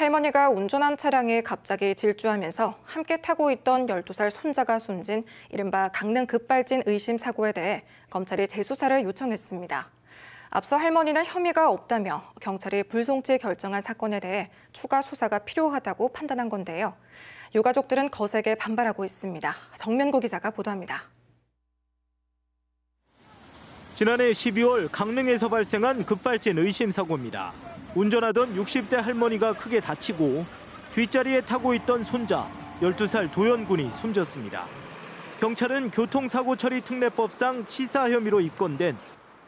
할머니가 운전한 차량에 갑자기 질주하면서 함께 타고 있던 12살 손자가 숨진 이른바 강릉 급발진 의심 사고에 대해 검찰이 재수사를 요청했습니다. 앞서 할머니는 혐의가 없다며 경찰이 불송치 결정한 사건에 대해 추가 수사가 필요하다고 판단한 건데요. 유가족들은 거세게 반발하고 있습니다. 정면구 기자가 보도합니다. 지난해 12월 강릉에서 발생한 급발진 의심 사고입니다. 운전하던 60대 할머니가 크게 다치고 뒷자리에 타고 있던 손자 12살 도연군이 숨졌습니다. 경찰은 교통사고 처리 특례법상 치사 혐의로 입건된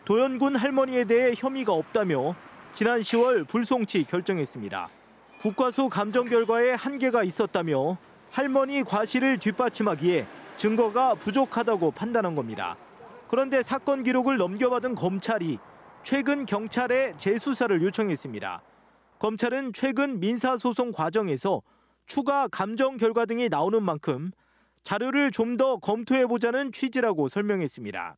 도연군 할머니에 대해 혐의가 없다며 지난 10월 불송치 결정했습니다. 국과수 감정 결과에 한계가 있었다며 할머니 과실을 뒷받침하기에 증거가 부족하다고 판단한 겁니다. 그런데 사건 기록을 넘겨받은 검찰이 최근 경찰에 재수사를 요청했습니다. 검찰은 최근 민사소송 과정에서 추가 감정 결과 등이 나오는 만큼 자료를 좀 더 검토해보자는 취지라고 설명했습니다.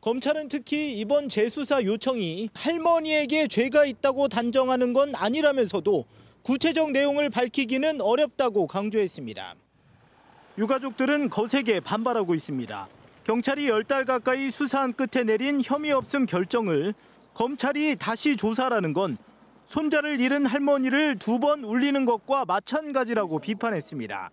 검찰은 특히 이번 재수사 요청이 할머니에게 죄가 있다고 단정하는 건 아니라면서도 구체적 내용을 밝히기는 어렵다고 강조했습니다. 유가족들은 거세게 반발하고 있습니다. 경찰이 열 달 가까이 수사한 끝에 내린 혐의 없음 결정을 검찰이 다시 조사라는 건 손자를 잃은 할머니를 두 번 울리는 것과 마찬가지라고 비판했습니다.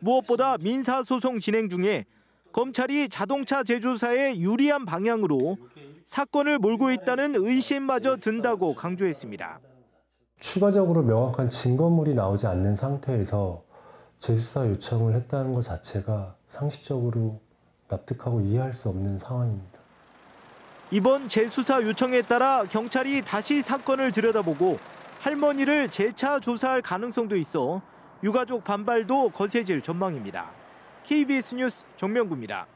무엇보다 민사소송 진행 중에 검찰이 자동차 제조사에 유리한 방향으로 사건을 몰고 있다는 의심마저 든다고 강조했습니다. 추가적으로 명확한 증거물이 나오지 않는 상태에서 재수사 요청을 했다는 것 자체가 상식적으로 납득하고 이해할 수 없는 상황입니다. 이번 재수사 요청에 따라 경찰이 다시 사건을 들여다보고 할머니를 재차 조사할 가능성도 있어 유가족 반발도 거세질 전망입니다. KBS 뉴스 정명구입니다.